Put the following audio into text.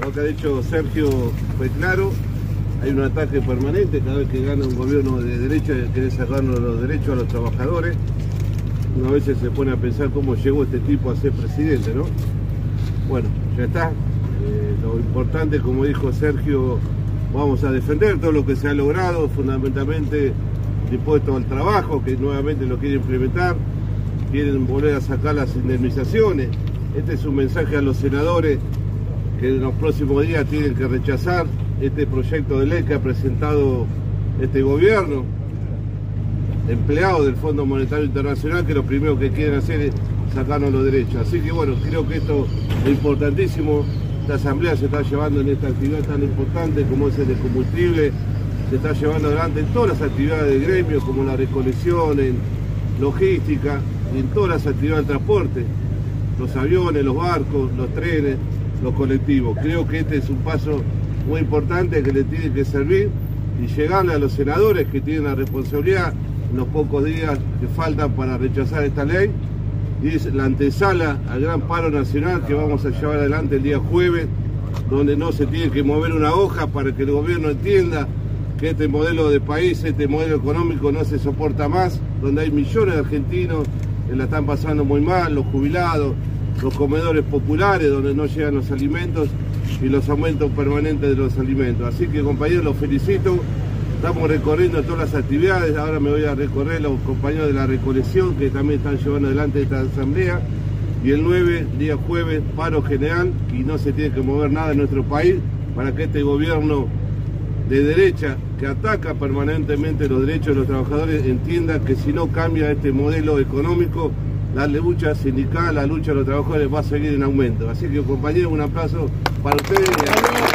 lo que ha dicho Sergio fue claro. Hay un ataque permanente cada vez que gana un gobierno de derecha quiere cerrarnos los derechos a los trabajadores. Una vez se pone a pensar cómo llegó este tipo a ser presidente, ¿no? Bueno, ya está. Eh, lo importante, como dijo Sergio, vamos a defender todo lo que se ha logrado, fundamentalmente el impuesto al trabajo, que nuevamente lo quiere implementar, quieren volver a sacar las indemnizaciones. Este es un mensaje a los senadores en los próximos días tienen que rechazar este proyecto de ley que ha presentado este gobierno, empleado del Fondo Monetario Internacional, que lo primero que quieren hacer es sacarnos los derechos. Así que bueno, creo que esto es importantísimo. Esta asamblea se está llevando en esta actividad tan importante como es el de combustible, se está llevando adelante en todas las actividades de gremio, como la recolección, en logística, en todas las actividades de transporte, los aviones, los barcos, los trenes, los colectivos. Creo que este es un paso muy importante que le tiene que servir y llegarle a los senadores que tienen la responsabilidad en los pocos días que faltan para rechazar esta ley y es la antesala al gran paro nacional que vamos a llevar adelante el día jueves, donde no se tiene que mover una hoja para que el gobierno entienda que este modelo de país, este modelo económico no se soporta más, donde hay millones de argentinos que la están pasando muy mal, los jubilados, los comedores populares, donde no llegan los alimentos y los aumentos permanentes de los alimentos. Así que compañeros, los felicito. Estamos recorriendo todas las actividades, ahora me voy a recorrer los compañeros de la recolección que también están llevando adelante esta asamblea. Y el 9, día jueves, paro general y no se tiene que mover nada en nuestro país para que este gobierno de derecha que ataca permanentemente los derechos de los trabajadores entienda que si no cambia este modelo económico, la lucha sindical, la lucha de los trabajadores va a seguir en aumento. Así que compañeros, un aplauso para ustedes.